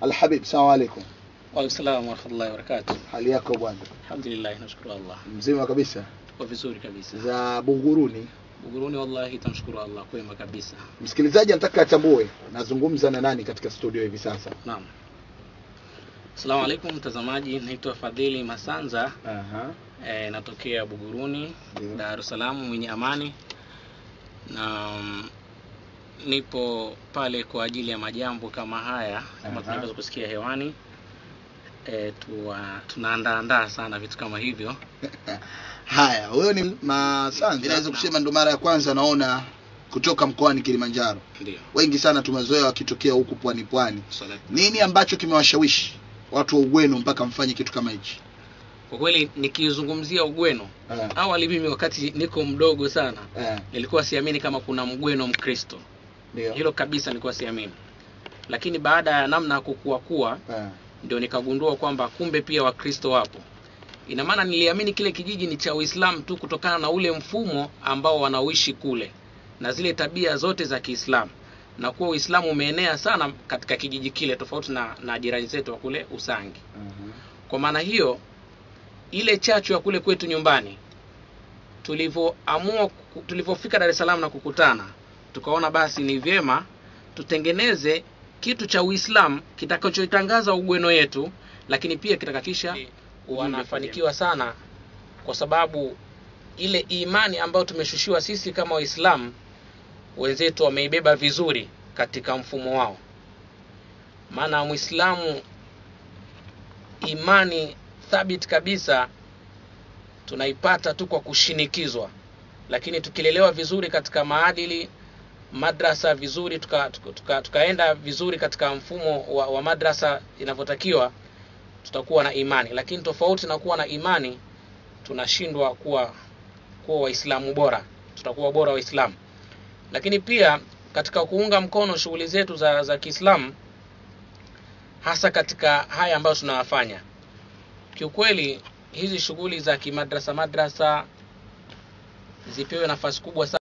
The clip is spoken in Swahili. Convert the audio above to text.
Alhabib, salamu alaikum. Waalaikumsalam warahmatullahi wabarakatuh. Hali yako bwana? Alhamdulillah, nashukuru Allah. Mzima kabisa? Kwa vizuri kabisa. Za Buguruni. Buguruni wallahi tunashukuru Allah kwema kabisa. Msikilizaji anataka atambue nazungumza na nani katika studio hivi sasa? Naam. Asalamu alaikum mtazamaji, naitwa Fadhili Masanza Aha. e, natokea Buguruni, yeah. Dar es Salaam mwenye amani na nipo pale kwa ajili ya majambo kama haya kama Aha. tunavyoweza kusikia hewani e, tuwa, tunaandaandaa sana vitu kama hivyo Haya, huyo ni Masanza. Naweza kusema ndo mara ya kwanza naona kutoka mkoani Kilimanjaro. ndio. Wengi sana tumezoea wakitokea huku pwani pwani. Nini ambacho kimewashawishi watu wa Ugweno mpaka mfanye kitu kama hichi? Kwa kweli nikizungumzia Ugweno, Eh, awali mimi wakati niko mdogo sana eh, nilikuwa siamini kama kuna mgweno Mkristo, ndio. hilo kabisa nilikuwa siamini, lakini baada ya namna ya kukua kuwa Eh, ndio nikagundua kwamba kumbe pia Wakristo wapo. Ina maana niliamini kile kijiji ni cha Uislamu tu kutokana na ule mfumo ambao wanaoishi kule na zile tabia zote za Kiislamu, na kuwa Uislamu umeenea sana katika kijiji kile, tofauti na, na jirani zetu wa kule Usangi. mm-hmm. Kwa maana hiyo ile chachu ya kule kwetu nyumbani tulivyoamua tulivyofika Dar es Salaam na kukutana, tukaona basi ni vyema tutengeneze kitu cha Uislamu kitakachoitangaza ugweno yetu, lakini pia kitakakisha wanafanikiwa sana, kwa sababu ile imani ambayo tumeshushiwa sisi kama Waislamu, wenzetu wameibeba vizuri katika mfumo wao. Maana Muislamu imani thabiti kabisa tunaipata tu kwa kushinikizwa, lakini tukilelewa vizuri katika maadili madrasa vizuri tuka, tuka, tuka, tukaenda vizuri katika mfumo wa, wa madrasa inavyotakiwa tutakuwa na imani, lakini tofauti na kuwa na imani tunashindwa kuwa kuwa waislamu bora, tutakuwa bora waislamu. Lakini pia katika kuunga mkono shughuli zetu za, za Kiislamu hasa katika haya ambayo tunayafanya. Kiukweli hizi shughuli za kimadrasa madrasa zipewe nafasi kubwa sana